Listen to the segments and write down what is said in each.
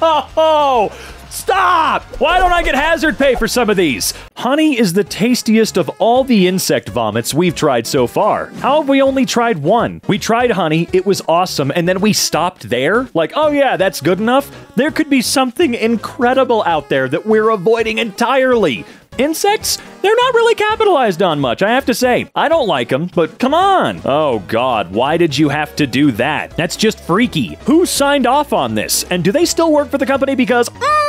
No! Stop! Why don't I get hazard pay for some of these? Honey is the tastiest of all the insect vomits we've tried so far. How have we only tried one? We tried honey, it was awesome, and then we stopped there? Like, oh yeah, that's good enough? There could be something incredible out there that we're avoiding entirely. Insects? They're not really capitalized on much, I have to say. I don't like them, but come on. Oh god, why did you have to do that? That's just freaky. Who signed off on this? And do they still work for the company because. Mm,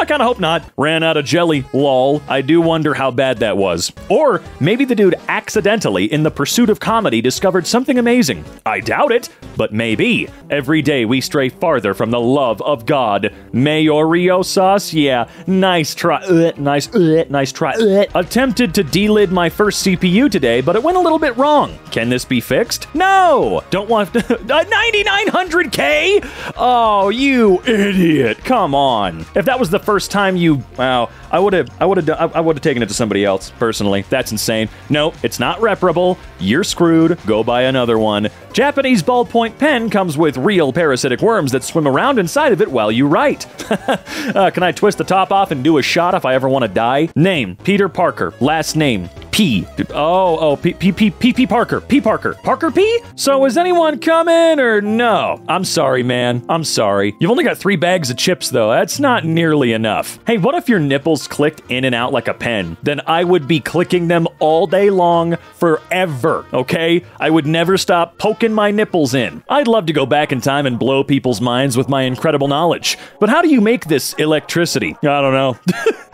I kind of hope not. Ran out of jelly, lol. I do wonder how bad that was. Or maybe the dude accidentally, in the pursuit of comedy, discovered something amazing. I doubt it, but maybe. Every day we stray farther from the love of God. Mayorio sauce? Yeah, nice try. Uh, nice, uh, nice try. Uh. Attempted to delid my first CPU today, but it went a little bit wrong. Can this be fixed? No! Don't want 9900K? Oh, you idiot. Come on. If that was the first time you, wow, I would have, I would have, I would have taken it to somebody else personally. That's insane. No, it's not reparable. You're screwed. Go buy another one. Japanese ballpoint pen comes with real parasitic worms that swim around inside of it while you write. uh, can I twist the top off and do a shot if I ever want to die? Name Peter Parker. Last name P. Oh, oh, P P P P P Parker. P Parker. Parker P? So is anyone coming or no? I'm sorry, man. I'm sorry. You've only got three bags of chips though. That's not nearly enough. Hey, what if your nipples clicked in and out like a pen? Then I would be clicking them all day long forever, okay? I would never stop poking my nipples in. I'd love to go back in time and blow people's minds with my incredible knowledge. But how do you make this electricity? I don't know.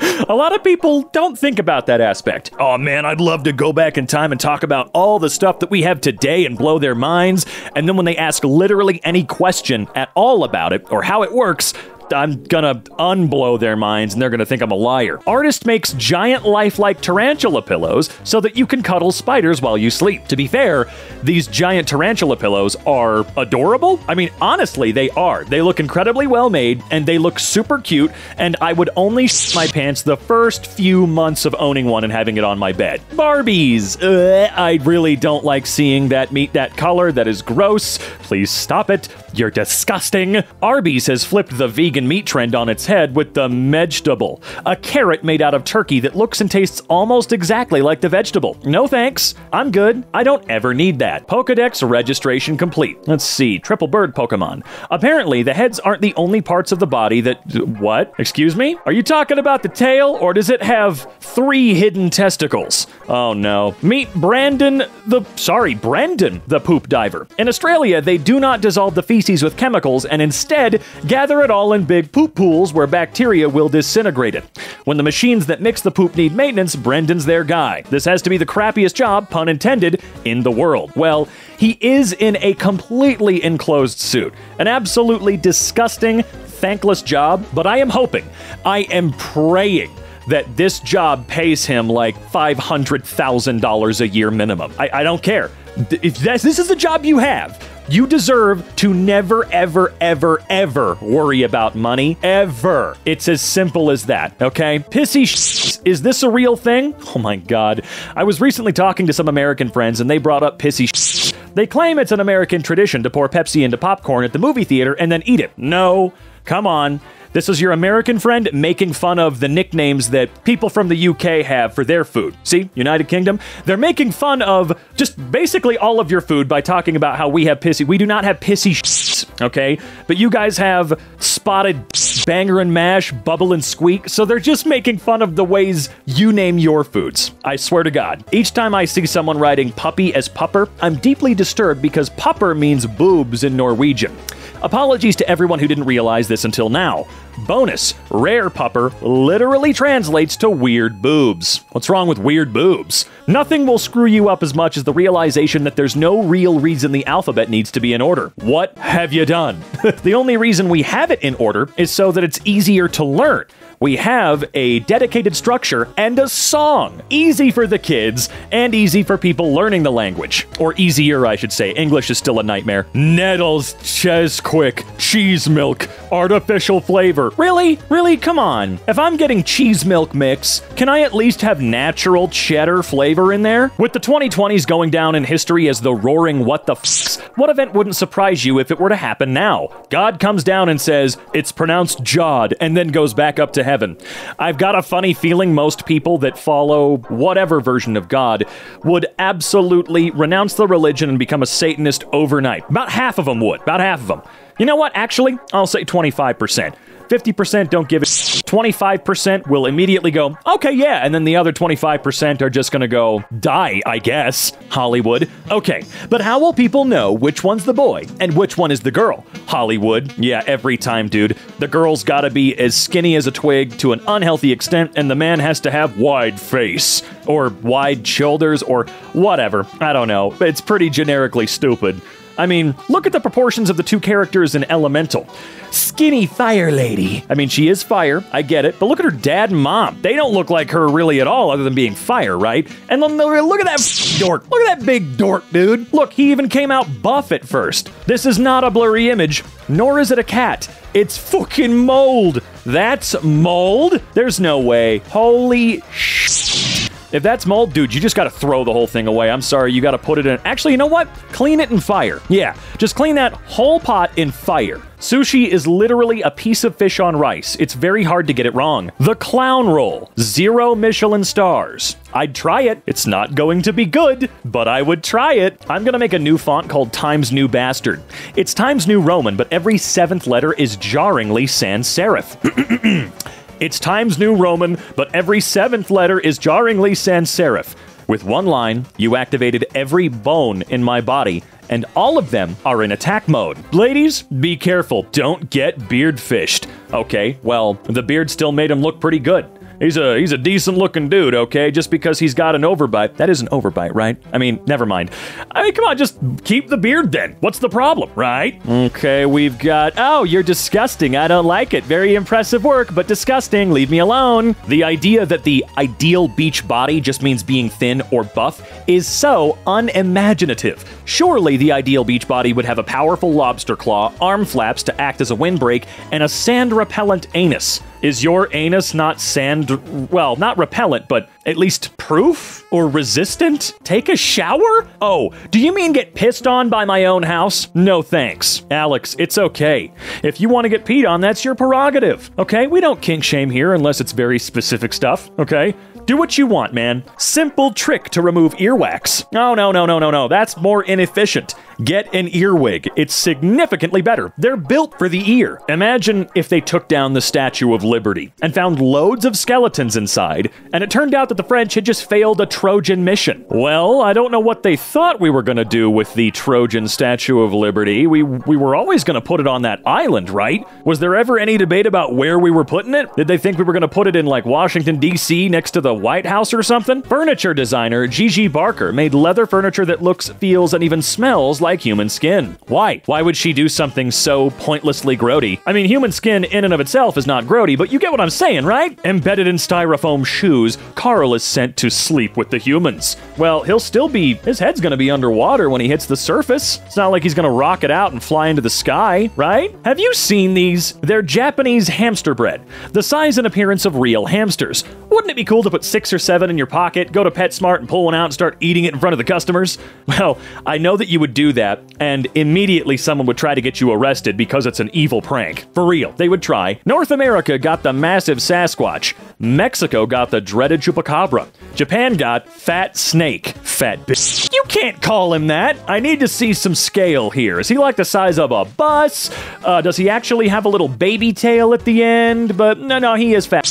a lot of people don't think about that aspect. Oh man, I'd love to go back in time and talk about all the stuff that we have today and blow their minds. And then when they ask literally any question at all about it or how it works, I'm gonna unblow their minds and they're gonna think I'm a liar. Artist makes giant lifelike tarantula pillows so that you can cuddle spiders while you sleep. To be fair, these giant tarantula pillows are adorable. I mean, honestly, they are. They look incredibly well made and they look super cute, and I would only sh- my pants the first few months of owning one and having it on my bed. Barbies. I really don't like seeing that meat that color. That is gross. Please stop it. You're disgusting. Arby's has flipped the vegan meat trend on its head with the vegetable, a carrot made out of turkey that looks and tastes almost exactly like the vegetable. No thanks. I'm good. I don't ever need that. Pokedex registration complete. Let's see. Triple bird Pokemon. Apparently, the heads aren't the only parts of the body that. What? Excuse me? Are you talking about the tail, or does it have three hidden testicles? Oh no. Meet Brandon the. Sorry, Brendan the poop diver. In Australia, they do not dissolve the feces with chemicals and instead gather it all in big poop pools where bacteria will disintegrate it. When the machines that mix the poop need maintenance, Brendan's their guy. This has to be the crappiest job, pun intended, in the world. Well, he is in a completely enclosed suit. An absolutely disgusting, thankless job, but I am hoping, I am praying that this job pays him like $500,000 a year minimum. I, I don't care. If this is the job you have, you deserve to never, ever, ever, ever worry about money. Ever. It's as simple as that, okay? Pissy sh- is this a real thing? Oh my god. I was recently talking to some American friends and they brought up pissy sh- They claim it's an American tradition to pour Pepsi into popcorn at the movie theater and then eat it. No. Come on. This is your American friend making fun of the nicknames that people from the UK have for their food. See, United Kingdom? They're making fun of just basically all of your food by talking about how we have pissy. We do not have pissy okay? But you guys have spotted banger and mash, bubble and squeak, so they're just making fun of the ways you name your foods. I swear to God. Each time I see someone writing puppy as pupper, I'm deeply disturbed because pupper means boobs in Norwegian. Apologies to everyone who didn't realize this until now. Bonus Rare Pupper literally translates to weird boobs. What's wrong with weird boobs? Nothing will screw you up as much as the realization that there's no real reason the alphabet needs to be in order. What have you done? the only reason we have it in order is so that it's easier to learn. We have a dedicated structure and a song. Easy for the kids and easy for people learning the language. Or easier, I should say. English is still a nightmare. Nettles, Cheesequik, cheese milk, artificial flavor. Really? Really? Come on. If I'm getting cheese milk mix, can I at least have natural cheddar flavor in there? With the 2020s going down in history as the roaring what the f***s, what event wouldn't surprise you if it were to happen now? God comes down and says, it's pronounced Jod, and then goes back up to heaven. I've got a funny feeling most people that follow whatever version of God would absolutely renounce the religion and become a Satanist overnight. About half of them would. About half of them. You know what? Actually, I'll say 25%. 50% don't give it. 25% will immediately go, okay, yeah. And then the other 25% are just gonna go, die, I guess. Hollywood. Okay, but how will people know which one's the boy and which one is the girl? Hollywood. Yeah, every time, dude. The girl's gotta be as skinny as a twig to an unhealthy extent, and the man has to have wide face or wide shoulders or whatever. I don't know. It's pretty generically stupid. I mean, look at the proportions of the two characters in Elemental. Skinny fire lady. I mean, she is fire, I get it, but look at her dad and mom. They don't look like her really at all, other than being fire, right? And look at that dork. Look at that big dork, dude. Look, he even came out buff at first. This is not a blurry image, nor is it a cat. It's fucking mold. That's mold? There's no way. Holy shit. If that's mold, dude, you just gotta throw the whole thing away. I'm sorry, you gotta put it in. Actually, you know what? Clean it in fire. Yeah, just clean that whole pot in fire. Sushi is literally a piece of fish on rice. It's very hard to get it wrong. The clown roll. Zero Michelin stars. I'd try it. It's not going to be good, but I would try it. I'm gonna make a new font called Times New Bastard. It's Times New Roman, but every seventh letter is jarringly sans serif. It's Times New Roman, but every seventh letter is jarringly sans serif. With one line, you activated every bone in my body, and all of them are in attack mode. Ladies, be careful, don't get beard fished. Okay, well, the beard still made him look pretty good. He's a he's a decent looking dude, okay? Just because he's got an overbite. That is an overbite, right? I mean, never mind. I mean, come on, just keep the beard then. What's the problem, right? Okay, we've got Oh, you're disgusting. I don't like it. Very impressive work, but disgusting. Leave me alone. The idea that the ideal beach body just means being thin or buff is so unimaginative. Surely the ideal beach body would have a powerful lobster claw, arm flaps to act as a windbreak, and a sand repellent anus. Is your anus not sand, well, not repellent, but at least proof or resistant? Take a shower? Oh, do you mean get pissed on by my own house? No thanks. Alex, it's okay. If you want to get peed on, that's your prerogative. Okay? We don't kink shame here unless it's very specific stuff. Okay? Do what you want, man. Simple trick to remove earwax. Oh, no, no, no, no, no. That's more inefficient. Get an earwig. It's significantly better. They're built for the ear. Imagine if they took down the Statue of Liberty and found loads of skeletons inside, and it turned out that the French had just failed a Trojan mission. Well, I don't know what they thought we were going to do with the Trojan Statue of Liberty. We we were always going to put it on that island, right? Was there ever any debate about where we were putting it? Did they think we were going to put it in like Washington D.C. next to the White House or something? Furniture designer Gigi Barker made leather furniture that looks, feels, and even smells like human skin. Why? Why would she do something so pointlessly grody? I mean, human skin in and of itself is not grody, but you get what I'm saying, right? Embedded in styrofoam shoes, Carl is sent to sleep with the humans. Well, he'll still be, his head's gonna be underwater when he hits the surface. It's not like he's gonna rocket out and fly into the sky, right? Have you seen these? They're Japanese hamster bread, the size and appearance of real hamsters. Wouldn't it be cool to put six or seven in your pocket, go to PetSmart and pull one out and start eating it in front of the customers? Well, I know that you would do that, and immediately someone would try to get you arrested because it's an evil prank. For real, they would try. North America got the massive Sasquatch. Mexico got the dreaded Chupacabra. Japan got Fat Snake. Fat bitch. You can't call him that. I need to see some scale here. Is he like the size of a bus? Uh, does he actually have a little baby tail at the end? But no, no, he is fat.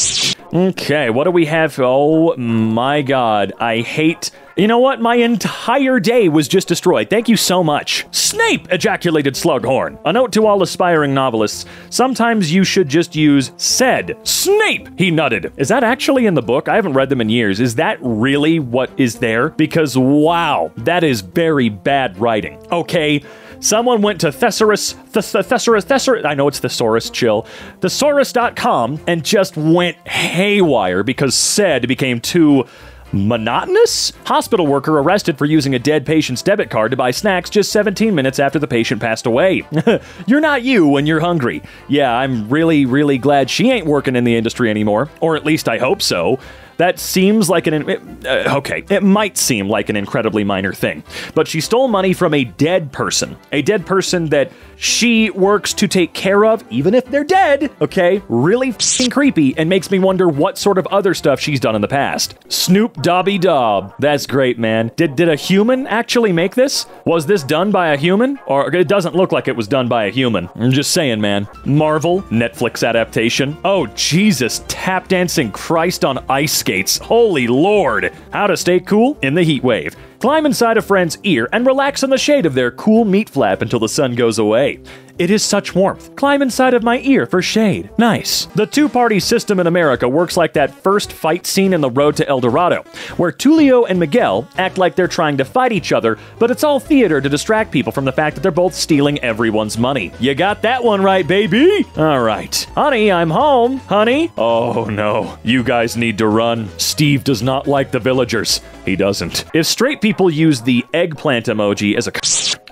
Okay, what do we have? Oh my god, I hate. You know what? My entire day was just destroyed. Thank you so much. Snape ejaculated Slughorn. A note to all aspiring novelists sometimes you should just use said. Snape, he nutted. Is that actually in the book? I haven't read them in years. Is that really what is there? Because wow, that is very bad writing. Okay. Someone went to Thesaurus, th- th- Thesaurus, Thesaurus, I know it's Thesaurus, chill, Thesaurus.com and just went haywire because said became too monotonous? Hospital worker arrested for using a dead patient's debit card to buy snacks just 17 minutes after the patient passed away. you're not you when you're hungry. Yeah, I'm really, really glad she ain't working in the industry anymore, or at least I hope so. That seems like an. Uh, okay, it might seem like an incredibly minor thing, but she stole money from a dead person. A dead person that she works to take care of, even if they're dead. Okay, really creepy and makes me wonder what sort of other stuff she's done in the past. Snoop Dobby Dob. That's great, man. Did, did a human actually make this? Was this done by a human? Or it doesn't look like it was done by a human. I'm just saying, man. Marvel, Netflix adaptation. Oh, Jesus, tap dancing Christ on ice skates. Holy lord. How to stay cool in the heat wave. Climb inside a friend's ear and relax in the shade of their cool meat flap until the sun goes away. It is such warmth. Climb inside of my ear for shade. Nice. The two party system in America works like that first fight scene in The Road to El Dorado, where Tulio and Miguel act like they're trying to fight each other, but it's all theater to distract people from the fact that they're both stealing everyone's money. You got that one right, baby! Alright. Honey, I'm home. Honey? Oh no. You guys need to run. Steve does not like the villagers. He doesn't. If straight people use the eggplant emoji as a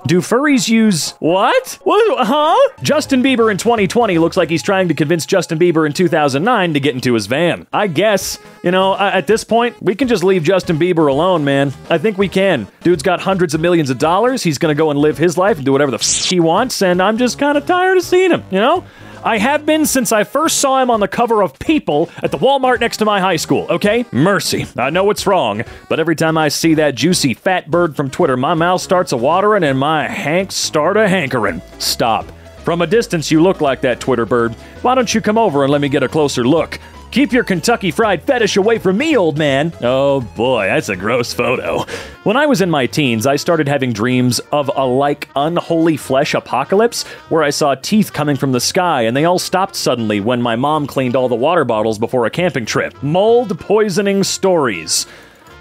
do furries use what? What? Huh? Justin Bieber in 2020 looks like he's trying to convince Justin Bieber in 2009 to get into his van. I guess, you know, at this point, we can just leave Justin Bieber alone, man. I think we can. Dude's got hundreds of millions of dollars. He's gonna go and live his life and do whatever the f- he wants, and I'm just kind of tired of seeing him, you know? I have been since I first saw him on the cover of People at the Walmart next to my high school, okay? Mercy. I know it's wrong, but every time I see that juicy fat bird from Twitter, my mouth starts a watering and my hanks start a hankering. Stop. From a distance, you look like that Twitter bird. Why don't you come over and let me get a closer look? Keep your Kentucky Fried fetish away from me, old man. Oh boy, that's a gross photo. When I was in my teens, I started having dreams of a like unholy flesh apocalypse where I saw teeth coming from the sky and they all stopped suddenly when my mom cleaned all the water bottles before a camping trip. Mold poisoning stories.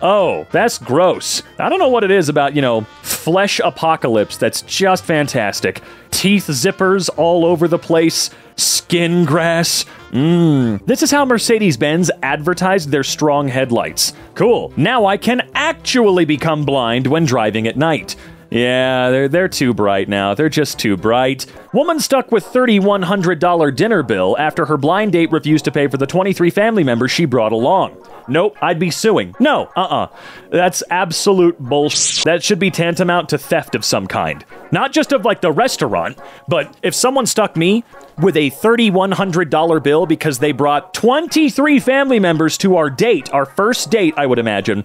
Oh, that's gross. I don't know what it is about, you know, flesh apocalypse that's just fantastic. Teeth zippers all over the place, skin grass. Mmm. This is how Mercedes Benz advertised their strong headlights. Cool. Now I can actually become blind when driving at night. Yeah, they're, they're too bright now. They're just too bright. Woman stuck with $3,100 dinner bill after her blind date refused to pay for the 23 family members she brought along. Nope, I'd be suing. No, uh uh That's absolute bullshit. That should be tantamount to theft of some kind. Not just of like the restaurant, but if someone stuck me with a $3,100 bill because they brought 23 family members to our date, our first date, I would imagine.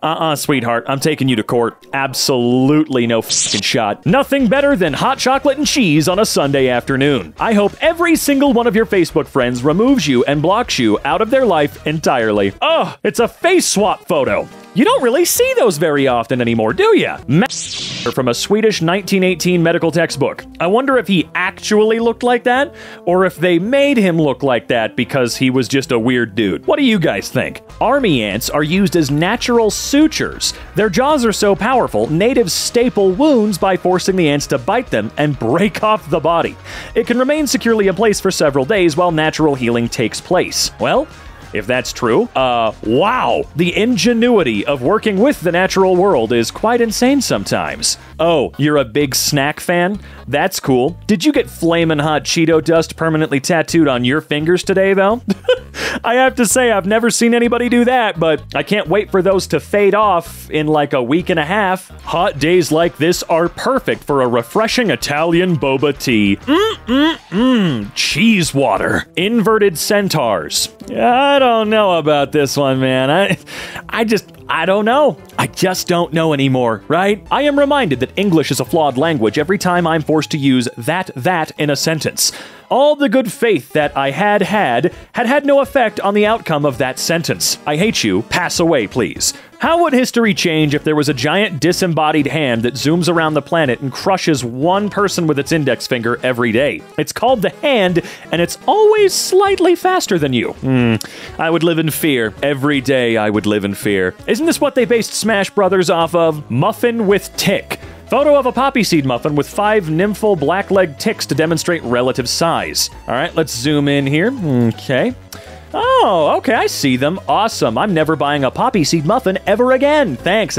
Uh-uh, sweetheart, I'm taking you to court. Absolutely no fucking shot. Nothing better than hot chocolate and cheese on a Sunday afternoon. I hope every single one of your Facebook friends removes you and blocks you out of their life entirely. Oh, it's a face swap photo. You don't really see those very often anymore, do you? From a Swedish 1918 medical textbook. I wonder if he actually looked like that, or if they made him look like that because he was just a weird dude. What do you guys think? Army ants are used as natural sutures. Their jaws are so powerful, natives staple wounds by forcing the ants to bite them and break off the body. It can remain securely in place for several days while natural healing takes place. Well, if that's true. Uh, wow. The ingenuity of working with the natural world is quite insane sometimes. Oh, you're a big snack fan? That's cool. Did you get flamin' hot Cheeto dust permanently tattooed on your fingers today, though? I have to say, I've never seen anybody do that, but I can't wait for those to fade off in like a week and a half. Hot days like this are perfect for a refreshing Italian boba tea. Mmm-mmm-mmm. Cheese water. Inverted centaurs. I don't know about this one, man. I, I just, I don't know. I just don't know anymore, right? I am reminded that English is a flawed language every time I'm forced to use that, that in a sentence. All the good faith that I had had had had no effect on the outcome of that sentence. I hate you. Pass away, please. How would history change if there was a giant disembodied hand that zooms around the planet and crushes one person with its index finger every day? It's called the hand, and it's always slightly faster than you. Hmm. I would live in fear. Every day I would live in fear. Isn't this what they based Smash Brothers off of? Muffin with Tick. Photo of a poppy seed muffin with five nymphal blackleg ticks to demonstrate relative size. All right, let's zoom in here. Okay. Oh, okay, I see them. Awesome. I'm never buying a poppy seed muffin ever again. Thanks.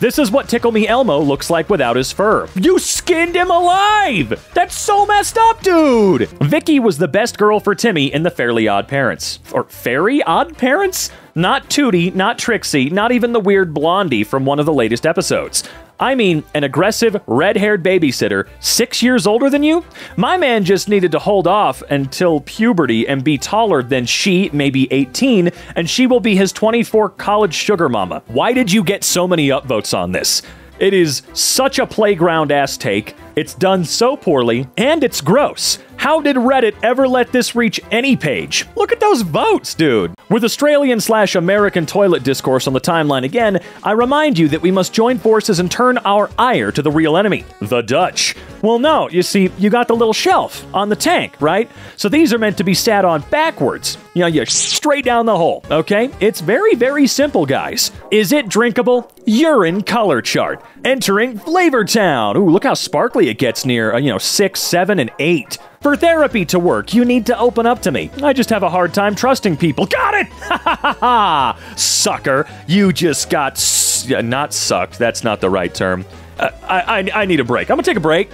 This is what Tickle Me Elmo looks like without his fur. You skinned him alive! That's so messed up, dude! Vicky was the best girl for Timmy in the Fairly Odd Parents. Or Fairy Odd Parents? Not Tootie, not Trixie, not even the weird blondie from one of the latest episodes. I mean, an aggressive, red haired babysitter, six years older than you? My man just needed to hold off until puberty and be taller than she, maybe 18, and she will be his 24 college sugar mama. Why did you get so many upvotes on this? It is such a playground ass take. It's done so poorly, and it's gross. How did Reddit ever let this reach any page? Look at those votes, dude. With Australian slash American toilet discourse on the timeline again, I remind you that we must join forces and turn our ire to the real enemy, the Dutch. Well, no, you see, you got the little shelf on the tank, right? So these are meant to be sat on backwards. You know, you straight down the hole, okay? It's very, very simple, guys. Is it drinkable? Urine color chart. Entering Flavor Town. Ooh, look how sparkly it gets near, uh, you know, six, seven, and eight. For therapy to work, you need to open up to me. I just have a hard time trusting people. Got it! Ha ha ha ha! Sucker, you just got not sucked. That's not the right term. Uh, I, I, I need a break. I'm gonna take a break.